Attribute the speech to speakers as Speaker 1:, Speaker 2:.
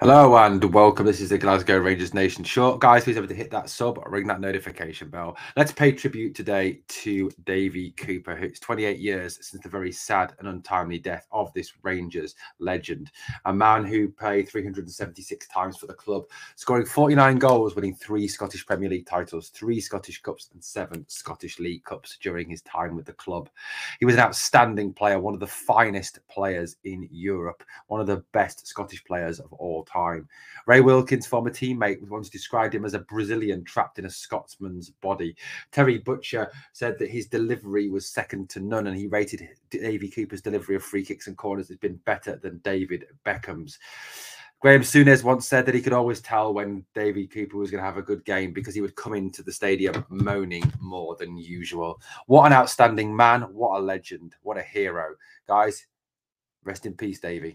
Speaker 1: Hello and welcome. This is the Glasgow Rangers Nation Short. Guys, please remember to hit that sub, ring that notification bell. Let's pay tribute today to Davie Cooper, who it's 28 years since the very sad and untimely death of this Rangers legend. A man who played 376 times for the club, scoring 49 goals, winning three Scottish Premier League titles, three Scottish Cups, and seven Scottish League Cups during his time with the club. He was an outstanding player, one of the finest players in Europe, one of the best Scottish players of all time. Ray Wilkins, former teammate, once described him as a Brazilian trapped in a Scotsman's body. Terry Butcher said that his delivery was second to none, and he rated Davie Cooper's delivery of free kicks and corners as been better than David Beckham's. Graeme Souness once said that he could always tell when Davie Cooper was going to have a good game because he would come into the stadium moaning more than usual. What an outstanding man. What a legend. What a hero. Guys, rest in peace, Davie.